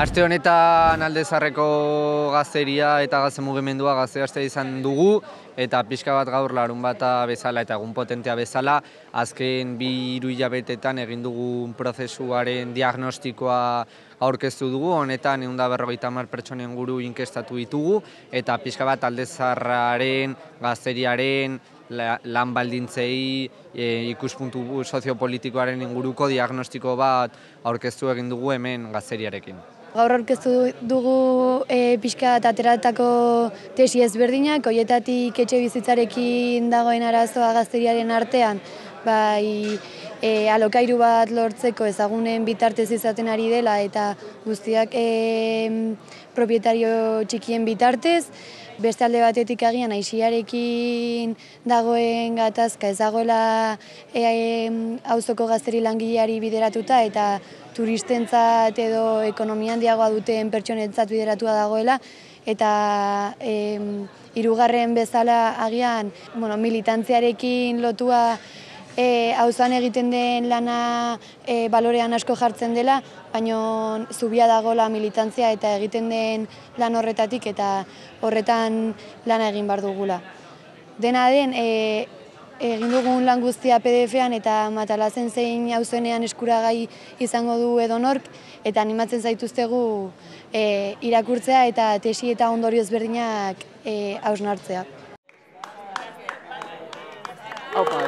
Aste honetan aldezarreko gazteria eta gazte mugimendua gazte aste izan dugu eta pixka bat gaur larun bata bezala eta egun potentea bezala azken bi hiru hilabetetan egin dugun prozesuaren diagnostikoa aurkeztu dugu honetan ehun berrogeita hamar pertsonen guru inkestatu ditugu eta pixka bat aldezarraren gazteriaren lan baldintzei e, ikuspuntu soziopolitikoaren inguruko diagnostiko bat aurkeztu egin dugu hemen gazteriarekin. Gaur aurkeztu dugu e, pixka ateratako tesi ezberdinak, hoietatik etxe bizitzarekin dagoen arazoa gazteriaren artean, bai e, alokairu bat lortzeko ezagunen bitartez izaten ari dela eta guztiak e, propietario txikien bitartez, beste alde batetik agian aixiarekin dagoen gatazka ez dagoela e, auzoko gazteri langileari bideratuta eta turistentzat edo ekonomian diagoa duten pertsonentzat bideratua dagoela eta e, irugarren bezala agian bueno, militantziarekin lotua e, auzan egiten den lana e, balorean asko jartzen dela, baina zubia dagola militantzia eta egiten den lan horretatik eta horretan lana egin bar dugula. Dena den, e, egin dugun lan guztia PDF-an eta matalazen zein auzenean eskuragai izango du edonork eta animatzen zaituztegu e, irakurtzea eta tesi eta ondorio ezberdinak e, hausnartzea. Opa,